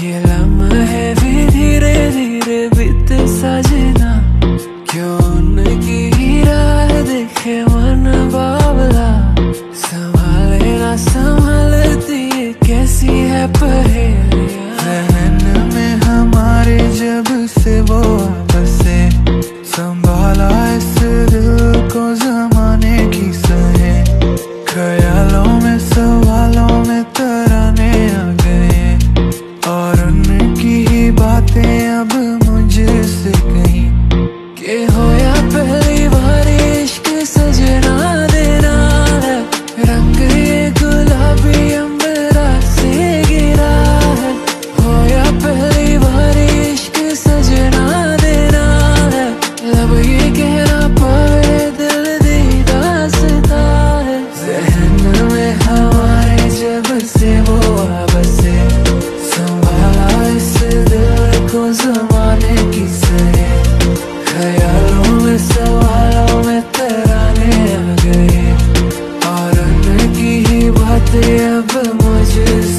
ये लम्हे भी धीरे धीरे बीते सजना। क्यों उनकी राह देखे मन बावला? संभाले ना कैसी है पहेलियाँ में हमारे जब से वो पहली बार इश्क सजना जब मुझसे